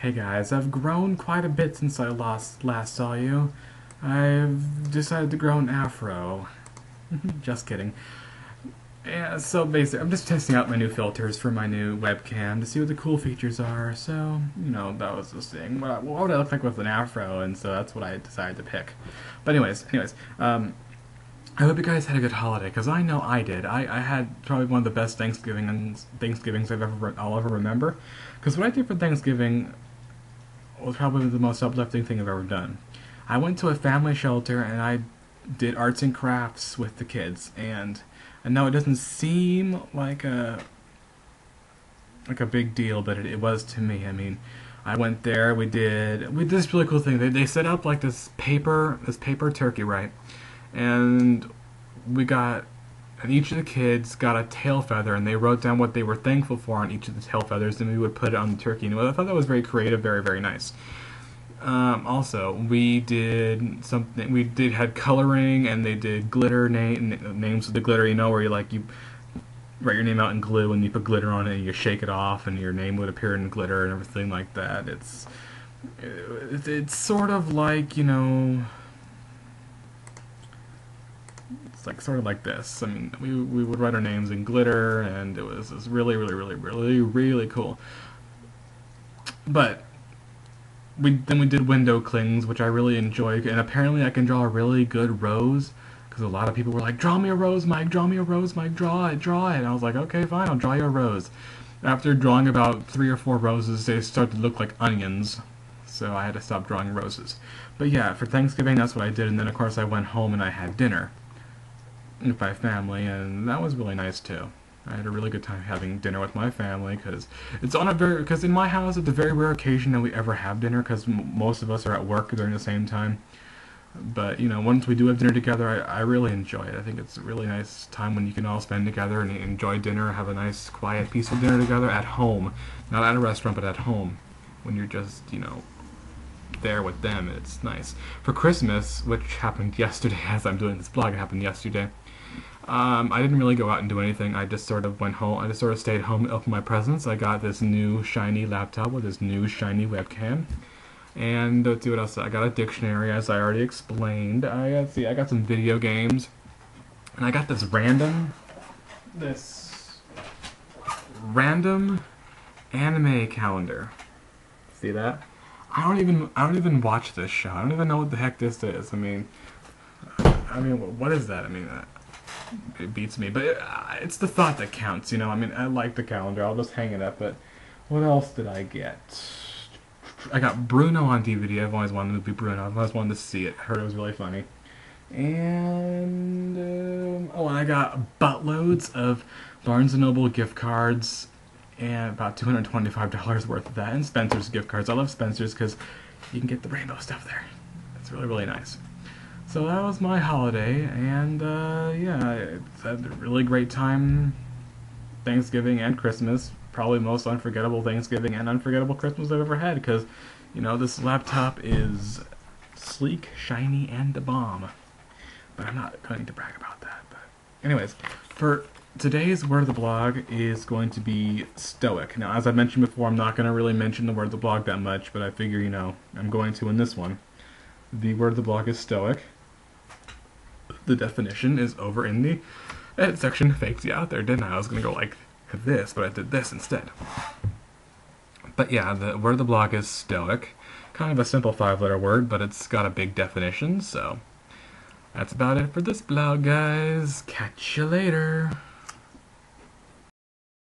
Hey guys, I've grown quite a bit since I last last saw you. I've decided to grow an afro. just kidding. Yeah, so basically, I'm just testing out my new filters for my new webcam to see what the cool features are. So, you know, that was the thing. What, what would I look like with an afro? And so that's what I decided to pick. But anyways, anyways, um, I hope you guys had a good holiday because I know I did. I, I had probably one of the best Thanksgiving Thanksgivings I've ever I'll ever remember. Because what I did for Thanksgiving was probably the most uplifting thing I've ever done. I went to a family shelter and I did arts and crafts with the kids and I know it doesn't seem like a like a big deal, but it, it was to me. I mean, I went there. We did we did this really cool thing. They they set up like this paper this paper turkey, right? And we got and each of the kids got a tail feather, and they wrote down what they were thankful for on each of the tail feathers, and we would put it on the turkey. And I thought that was very creative, very very nice. Um, also, we did something. We did had coloring, and they did glitter na- names of the glitter. You know, where you like you write your name out in glue, and you put glitter on it, and you shake it off, and your name would appear in glitter and everything like that. It's it's sort of like you know it's like sort of like this. I mean, we we would write our names in glitter, and it was, it was really, really, really, really, really cool. But we then we did window clings, which I really enjoy, and apparently I can draw a really good rose. Because a lot of people were like, "Draw me a rose, Mike. Draw me a rose, Mike. Draw it, draw it." And I was like, "Okay, fine. I'll draw you a rose." After drawing about three or four roses, they started to look like onions so I had to stop drawing roses. But yeah, for Thanksgiving, that's what I did, and then of course I went home and I had dinner with my family, and that was really nice too. I had a really good time having dinner with my family because it's on a very because in my house it's a very rare occasion that we ever have dinner because most of us are at work during the same time. But you know, once we do have dinner together, I, I really enjoy it. I think it's a really nice time when you can all spend together and enjoy dinner, have a nice, quiet, peaceful dinner together at home, not at a restaurant, but at home, when you're just you know there with them. It's nice. For Christmas, which happened yesterday as I'm doing this vlog, it happened yesterday. Um, I didn't really go out and do anything. I just sort of went home. I just sort of stayed home and opened my presents. I got this new shiny laptop with this new shiny webcam. And let's see what else. I got a dictionary, as I already explained. I see. I got some video games, and I got this random, this random anime calendar. See that? I don't even. I don't even watch this show. I don't even know what the heck this is. I mean, I mean, what is that? I mean. Uh, it beats me. But it, uh, it's the thought that counts, you know. I mean, I like the calendar. I'll just hang it up. But what else did I get? I got Bruno on DVD. I've always wanted to be Bruno. I've always wanted to see it. I heard it was really funny. And um, oh, and I got buttloads of Barnes and Noble gift cards and about $225 worth of that, and Spencer's gift cards. I love Spencer's because you can get the rainbow stuff there. It's really, really nice. So that was my holiday, and uh, yeah, it's a really great time. Thanksgiving and Christmas, probably most unforgettable Thanksgiving and unforgettable Christmas I've ever had, because you know this laptop is sleek, shiny, and a bomb. But I'm not going to brag about that. But anyways, for today's word of the blog is going to be stoic. Now, as I mentioned before, I'm not going to really mention the word of the blog that much, but I figure you know I'm going to in this one. The word of the blog is stoic the definition is over in the edit section. Faked you out there, didn't I? I was going to go like this, but I did this instead. But yeah, the word of the blog is stoic. Kind of a simple five-letter word, but it's got a big definition, so... That's about it for this blog, guys. Catch you later.